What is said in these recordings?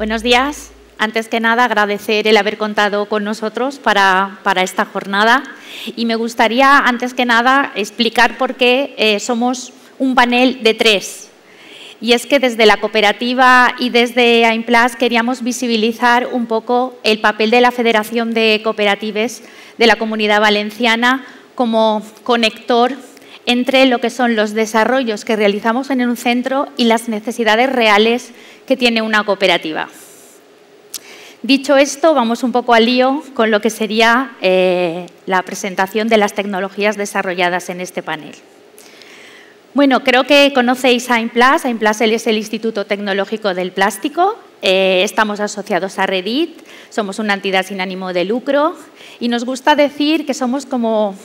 Buenos días. Antes que nada, agradecer el haber contado con nosotros para, esta jornada. Y me gustaría, antes que nada, explicar por qué eh, somos un panel de tres. Y es que desde la cooperativa y desde AIMPLAS queríamos visibilizar un poco el papel de la Federación de Cooperatives de la Comunidad Valenciana como conector entre lo que son los desarrollos que realizamos en un centro y las necesidades reales que tiene una cooperativa. Dicho esto, vamos un poco al lío con lo que sería eh, la presentación de las tecnologías desarrolladas en este panel. Bueno, creo que conocéis a IMPLAS. IMPLAS es el Instituto Tecnológico del Plástico. Eh, estamos asociados a Reddit, somos una entidad sin ánimo de lucro y nos gusta decir que somos como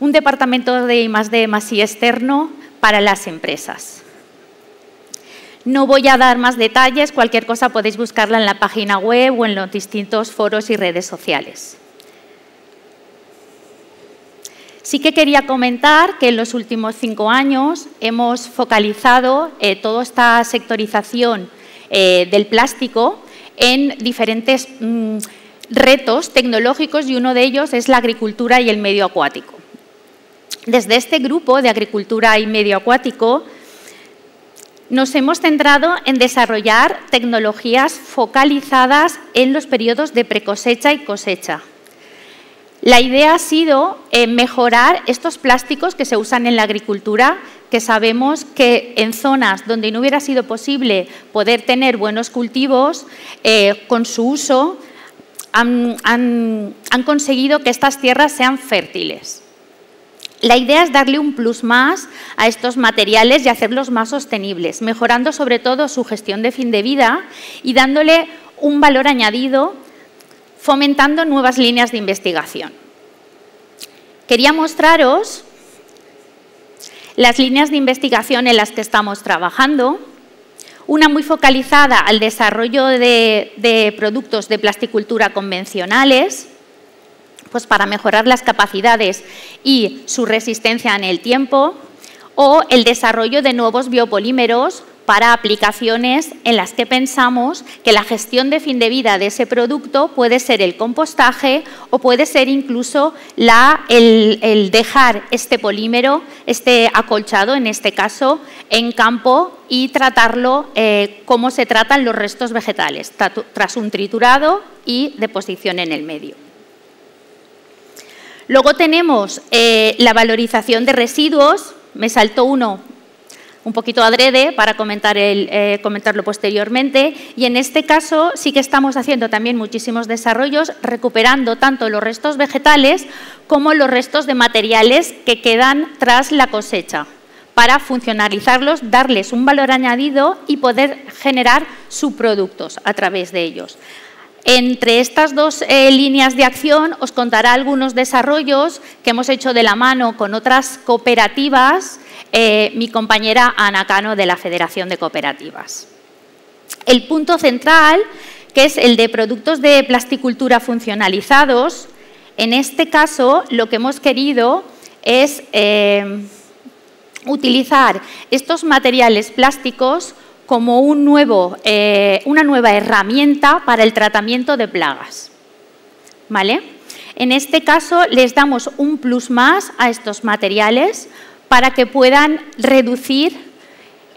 un departamento de I+D más y externo para las empresas. No voy a dar más detalles, cualquier cosa podéis buscarla en la página web o en los distintos foros y redes sociales. Sí que quería comentar que en los últimos cinco años hemos focalizado eh, toda esta sectorización eh, del plástico en diferentes mm, retos tecnológicos y uno de ellos es la agricultura y el medio acuático. Desde este grupo de agricultura y medio acuático nos hemos centrado en desarrollar tecnologías focalizadas en los periodos de precosecha y cosecha la idea ha sido eh, mejorar estos plásticos que se usan en la agricultura, que sabemos que en zonas donde no hubiera sido posible poder tener buenos cultivos, eh, con su uso han, conseguido que estas tierras sean fértiles. La idea es darle un plus más a estos materiales y hacerlos más sostenibles, mejorando sobre todo su gestión de fin de vida y dándole un valor añadido fomentando nuevas líneas de investigación. Quería mostraros las líneas de investigación en las que estamos trabajando, una muy focalizada al desarrollo de, productos de plasticultura convencionales, pues para mejorar las capacidades y su resistencia en el tiempo, o el desarrollo de nuevos biopolímeros para aplicaciones en las que pensamos que la gestión de fin de vida de ese producto puede ser el compostaje o puede ser incluso el, dejar este polímero, este acolchado en este caso, en campo y tratarlo eh, como se tratan los restos vegetales, tras un triturado y deposición en el medio. Luego tenemos eh, la valorización de residuos, me saltó uno un poquito adrede para eh, comentarlo posteriormente. Y en este caso sí que estamos haciendo también muchísimos desarrollos, recuperando tanto los restos vegetales como los restos de materiales que quedan tras la cosecha para funcionalizarlos, darles un valor añadido y poder generar subproductos a través de ellos. Entre estas dos eh, líneas de acción os contará algunos desarrollos que hemos hecho de la mano con otras cooperativas eh, mi compañera Ana Cano de la Federación de Cooperativas. El punto central, que es el de productos de plasticultura funcionalizados, en este caso lo que hemos querido es eh, utilizar estos materiales plásticos como un nuevo, eh, una nueva herramienta para el tratamiento de plagas. ¿Vale? En este caso les damos un plus más a estos materiales para que puedan reducir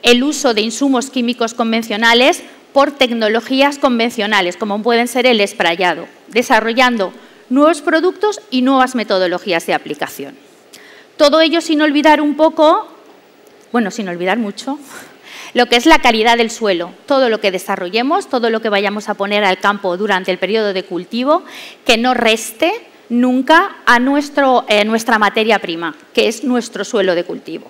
el uso de insumos químicos convencionales por tecnologías convencionales, como pueden ser el esprayado, desarrollando nuevos productos y nuevas metodologías de aplicación. Todo ello sin olvidar un poco, bueno, sin olvidar mucho, lo que es la calidad del suelo. Todo lo que desarrollemos, todo lo que vayamos a poner al campo durante el periodo de cultivo, que no reste nunca a eh, nuestra materia prima, que es nuestro suelo de cultivo.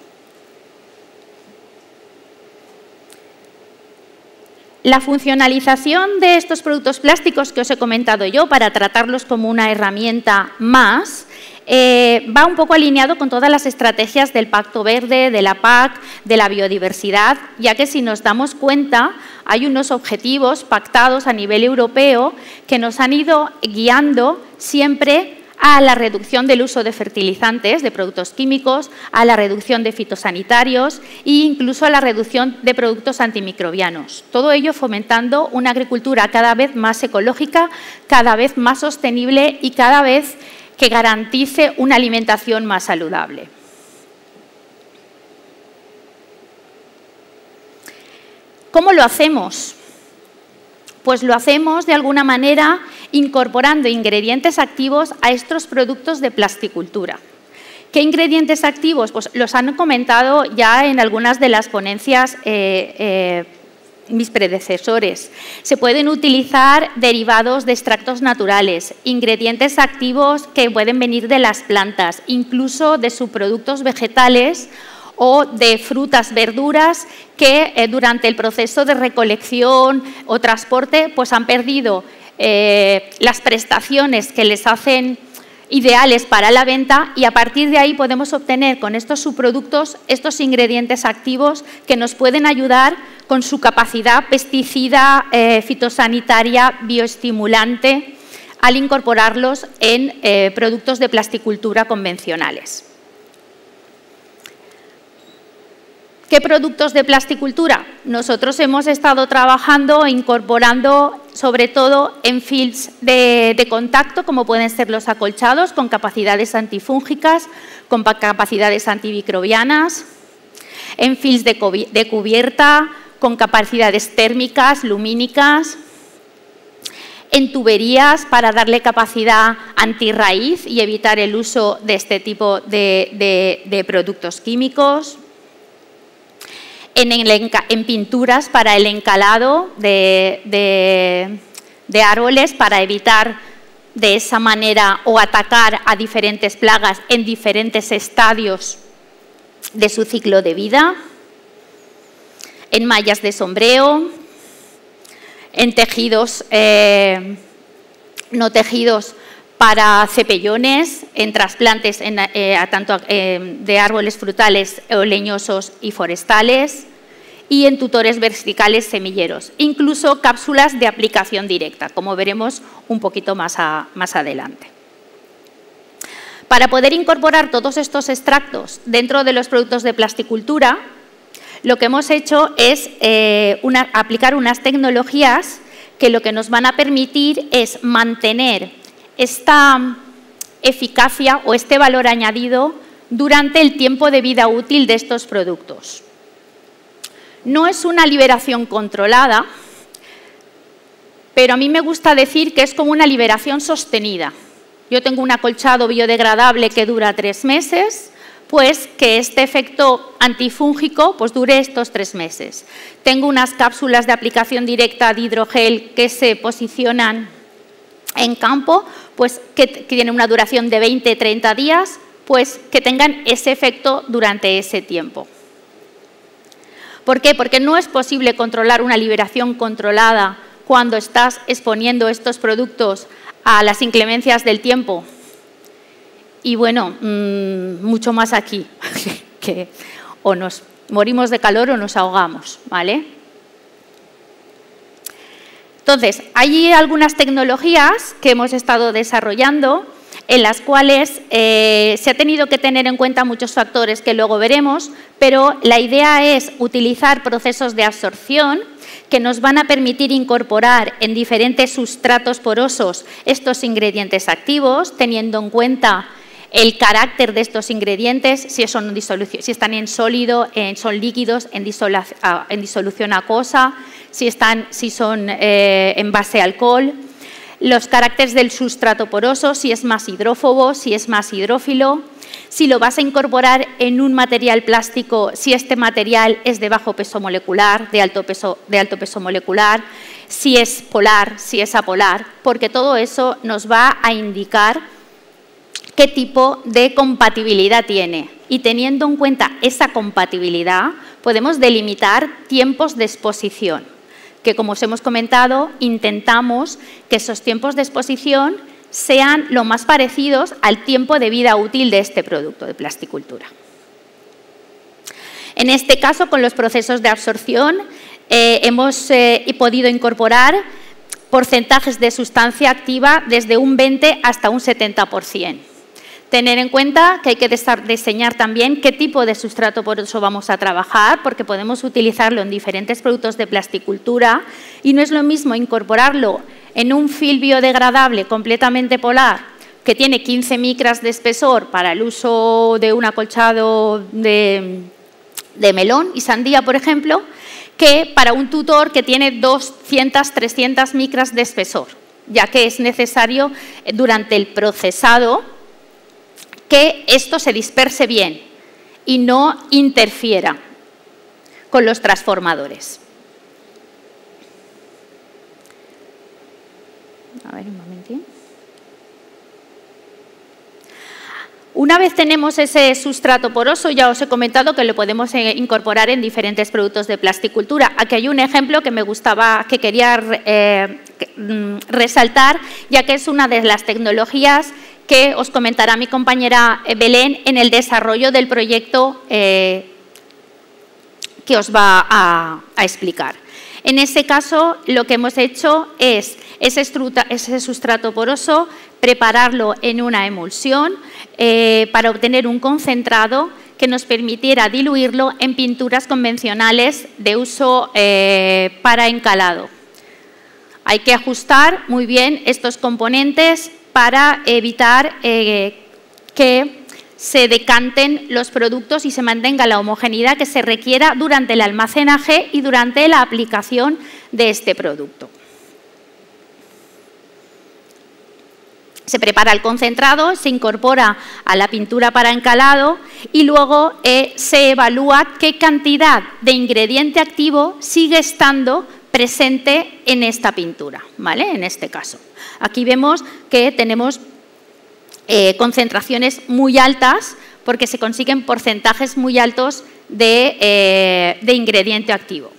La funcionalización de estos productos plásticos que os he comentado yo para tratarlos como una herramienta más eh, va un poco alineado con todas las estrategias del Pacto Verde, de la PAC, de la biodiversidad, ya que si nos damos cuenta hay unos objetivos pactados a nivel europeo que nos han ido guiando siempre a la reducción del uso de fertilizantes, de productos químicos, a la reducción de fitosanitarios e incluso a la reducción de productos antimicrobianos. Todo ello fomentando una agricultura cada vez más ecológica, cada vez más sostenible y cada vez que garantice una alimentación más saludable. ¿Cómo lo hacemos? Pues lo hacemos de alguna manera incorporando ingredientes activos a estos productos de plasticultura. ¿Qué ingredientes activos? Pues los han comentado ya en algunas de las ponencias eh, eh, mis predecesores. Se pueden utilizar derivados de extractos naturales, ingredientes activos que pueden venir de las plantas, incluso de subproductos vegetales o de frutas, verduras que eh, durante el proceso de recolección o transporte pues han perdido eh, las prestaciones que les hacen ideales para la venta y a partir de ahí podemos obtener con estos subproductos estos ingredientes activos que nos pueden ayudar con su capacidad pesticida, eh, fitosanitaria, bioestimulante, al incorporarlos en productos de plasticultura convencionales. ¿Qué productos de plasticultura? Nosotros hemos estado trabajando e incorporando sobre todo en fields de, contacto, como pueden ser los acolchados, con capacidades antifúngicas, con capacidades antimicrobianas, en fields de, de cubierta, con capacidades térmicas, lumínicas, en tuberías para darle capacidad antirraíz y evitar el uso de este tipo de productos químicos, en, pinturas para el encalado de, árboles para evitar de esa manera o atacar a diferentes plagas en diferentes estadios de su ciclo de vida, en mallas de sombreo, en tejidos eh, no tejidos para cepellones, en trasplantes eh, tanto eh, de árboles frutales o leñosos y forestales, y en tutores verticales semilleros, incluso cápsulas de aplicación directa, como veremos un poquito más, adelante. Para poder incorporar todos estos extractos dentro de los productos de plasticultura, lo que hemos hecho es eh, aplicar unas tecnologías que lo que nos van a permitir es mantener esta eficacia o este valor añadido durante el tiempo de vida útil de estos productos. No es una liberación controlada, pero a mí me gusta decir que es como una liberación sostenida. Yo tengo un acolchado biodegradable que dura tres meses, pues que este efecto antifúngico pues dure estos tres meses. Tengo unas cápsulas de aplicación directa de hidrogel que se posicionan en campo, pues que tienen una duración de 20-30 días, pues que tengan ese efecto durante ese tiempo. ¿Por qué? Porque no es posible controlar una liberación controlada cuando estás exponiendo estos productos a las inclemencias del tiempo. Y bueno, mm, mucho más aquí, que o nos morimos de calor o nos ahogamos, ¿vale? Entonces, hay algunas tecnologías que hemos estado desarrollando en las cuales eh, se ha tenido que tener en cuenta muchos factores que luego veremos, pero la idea es utilizar procesos de absorción que nos van a permitir incorporar en diferentes sustratos porosos estos ingredientes activos, teniendo en cuenta el carácter de estos ingredientes, si, son si están en sólido, son líquidos, en, disolución acuosa, si, están, si son eh, en base a alcohol, los caracteres del sustrato poroso, si es más hidrófobo, si es más hidrófilo, si lo vas a incorporar en un material plástico, si este material es de bajo peso molecular, de alto peso, de alto peso molecular, si es polar, si es apolar, porque todo eso nos va a indicar qué tipo de compatibilidad tiene. Y teniendo en cuenta esa compatibilidad, podemos delimitar tiempos de exposición, que como os hemos comentado, intentamos que esos tiempos de exposición sean lo más parecidos al tiempo de vida útil de este producto de plasticultura. En este caso, con los procesos de absorción, eh, hemos eh, podido incorporar porcentajes de sustancia activa desde un 20 hasta un 70%. Tener en cuenta que hay que diseñar también qué tipo de sustrato poroso vamos a trabajar, porque podemos utilizarlo en diferentes productos de plasticultura y no es lo mismo incorporarlo en un fil biodegradable completamente polar que tiene 15 micras de espesor para el uso de un acolchado de, de melón y sandía, por ejemplo, que para un tutor que tiene 200, 300 micras de espesor, ya que es necesario durante el procesado que esto se disperse bien y no interfiera con los transformadores. A ver, un momentín. Una vez tenemos ese sustrato poroso, ya os he comentado que lo podemos eh, incorporar en diferentes productos de plasticultura. Aquí hay un ejemplo que me gustaba, que quería eh, mm, resaltar, ya que es una de las tecnologías que os comentará mi compañera eh, Belén en el desarrollo del proyecto eh, que os va a, explicar. En ese caso, lo que hemos hecho es ese, sustrato poroso, prepararlo en una emulsión eh, para obtener un concentrado que nos permitiera diluirlo en pinturas convencionales de uso para encalado. Hay que ajustar muy bien estos componentes para evitar eh, que se decanten los productos y se mantenga la homogeneidad que se requiera durante el almacenaje y durante la aplicación de este producto. Se prepara el concentrado, se incorpora a la pintura para encalado y luego eh, se evalúa qué cantidad de ingrediente activo sigue estando presente en esta pintura, ¿vale? En este caso. Aquí vemos que tenemos eh, concentraciones muy altas porque se consiguen porcentajes muy altos de, eh, ingrediente activo.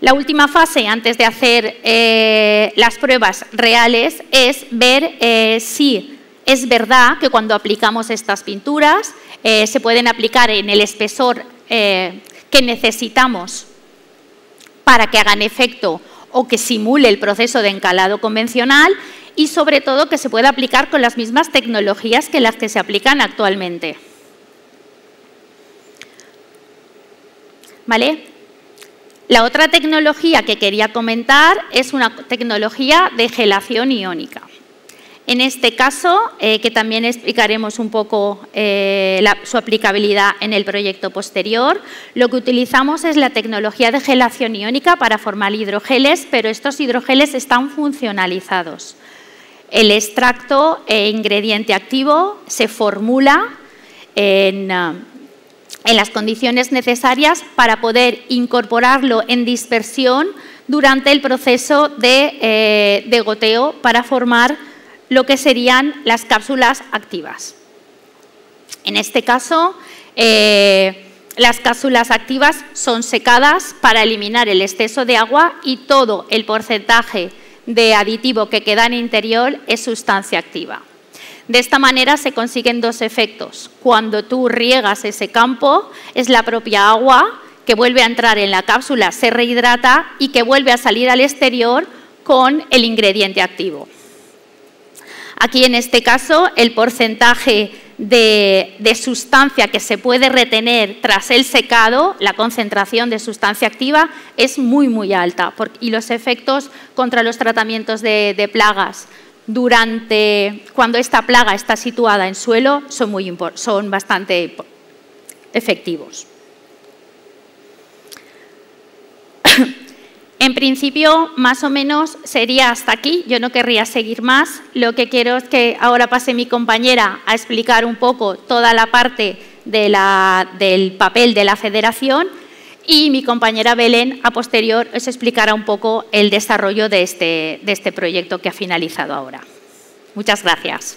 La última fase, antes de hacer eh, las pruebas reales, es ver si es verdad que cuando aplicamos estas pinturas se pueden aplicar en el espesor que necesitamos para que hagan efecto o que simule el proceso de encalado convencional y sobre todo que se pueda aplicar con las mismas tecnologías que las que se aplican actualmente. ¿Vale? La otra tecnología que quería comentar es una tecnología de gelación iónica. En este caso, eh, que también explicaremos un poco eh, su aplicabilidad en el proyecto posterior, lo que utilizamos es la tecnología de gelación iónica para formar hidrogeles, pero estos hidrogeles están funcionalizados. El extracto e ingrediente activo se formula en, las condiciones necesarias para poder incorporarlo en dispersión durante el proceso de, eh, de goteo para formar lo que serían las cápsulas activas. En este caso, eh, las cápsulas activas son secadas para eliminar el exceso de agua y todo el porcentaje de aditivo que queda en interior es sustancia activa. De esta manera se consiguen dos efectos. Cuando tú riegas ese campo, es la propia agua que vuelve a entrar en la cápsula, se rehidrata y que vuelve a salir al exterior con el ingrediente activo. Aquí en este caso el porcentaje de, sustancia que se puede retener tras el secado, la concentración de sustancia activa es muy muy alta y los efectos contra los tratamientos de, plagas durante cuando esta plaga está situada en suelo son, muy, son bastante efectivos. En principio, más o menos sería hasta aquí. Yo no querría seguir más. Lo que quiero es que ahora pase mi compañera a explicar un poco toda la parte del papel de la federación y mi compañera Belén, a posterior, os explicará un poco el desarrollo de este, de este proyecto que ha finalizado ahora. Muchas gracias.